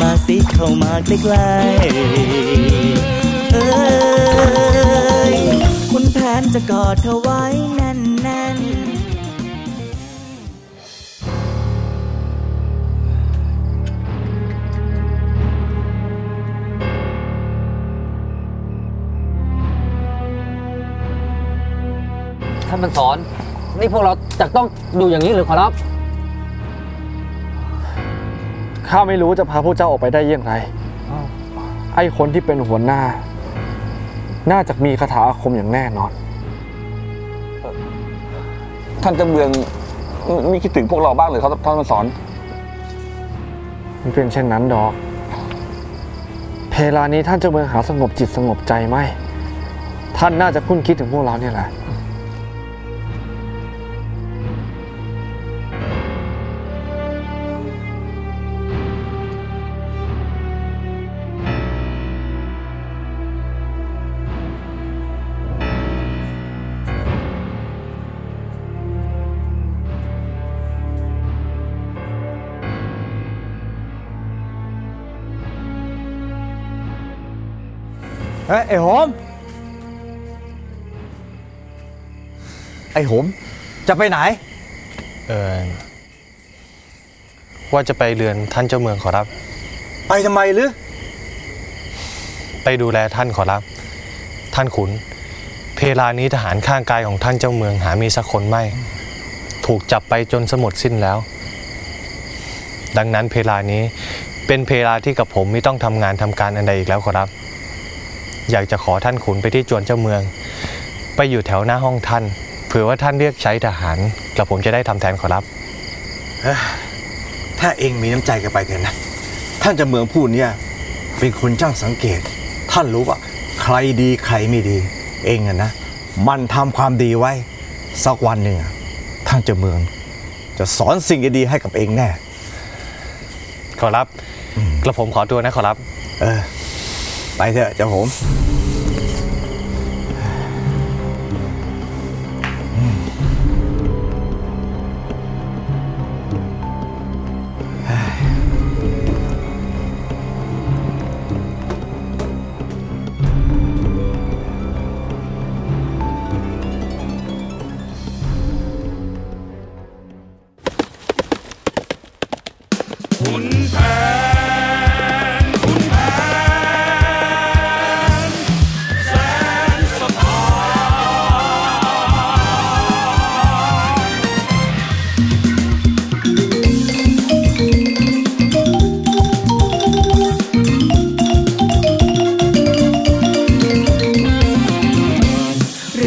มาสิเข้ามาใกล้ๆเอ้ยคุณแผนจะกอดเธอไว้แน่นๆท่านมันสอน นี่พวกเราจะต้องดูอย่างนี้หรือขอรับ ข้าไม่รู้จะพาพวกเจ้าออกไปได้อย่างไร ไอ้คนที่เป็นหัวหน้า น่าจะมีคาถาอาคมอย่างแน่นอน ท่านเจ้าเมืองไม่คิดถึงพวกเราบ้างเลยครับท่านมาสอนมันเป็นเช่นนั้นดอก เพลานี้ท่านเจ้าเมืองหาสงบจิตสงบใจไหม ท่านน่าจะคุ้นคิดถึงพวกเราเนี่ยแหละ เฮ้ยไอ้โหม ไอ้โหม จะไปไหน เออว่าจะไปเรือนท่านเจ้าเมืองขอรับ ไปทำไมหรือ ไปดูแลท่านขอรับ ท่านขุน เพลานี้ทหารข้างกายของท่านเจ้าเมืองหามีสักคนไม่ ถูกจับไปจนสมดสิ้นแล้ว ดังนั้นเพลานี้เป็นเพลาที่กับผมไม่ต้องทำงานทำการอันใดอีกแล้วขอรับ อยากจะขอท่านขุนไปที่จวนเจ้าเมือง ไปอยู่แถวหน้าห้องท่านเผื่อว่าท่านเรียกใช้ทหารกระผมจะได้ทำแทนขอรับ ถ้าเองมีน้ำใจกันไปเถอะนะ ท่านเจะเมืองพูดเนี่ยเป็นคนช่างสังเกต ท่านรู้ว่าใครดีใครไม่ดี เองอะนะ มันทำความดีไว้ สักวันหนึ่งอะท่านเจะเมือง จะสอนสิ่งดีๆให้กับเองแน่ ขอรับ กระผมขอตัวนะขอรับ เออ ไปเถอะเจ้าโหม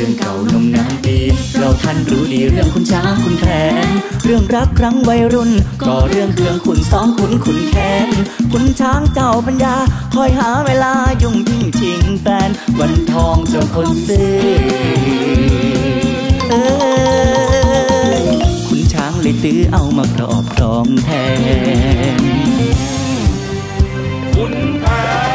รื่องเก่านมนานปี เราท่านรู้ดีเรื่องคุณช้างคุณแผนเรื่องรักครั้งวัยรุ่น ก็เรื่องเครื่องคุณซ้อมคุณคุณแค้นคุณช้างเจ้าปัญญา คอยหาเวลายุ่งยิ่งชิงแฟน วันทองเจ้าคนซื้อเอ้ยคุณช้างเลยตื้อเอามาครอบครองแทนรอ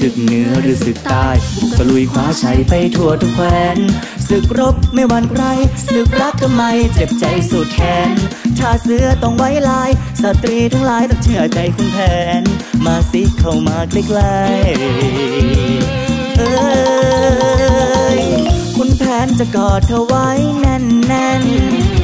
ศึกเหนือหรือศึกใต้บุกตะลุยคว้าชัยไปทั่วทุกแคว้นศึกรบไม่หวั่นใครศึกรักทำไมเจ็บใจสุดแขนชาเสือต้องไว้ลาย สตรีทั้งหลายต้องเชื่อใจคุณแผน มาสิเข้ามาใกล้ๆเอ้ยคุณแผนจะกอดเธอไว้แน่นๆ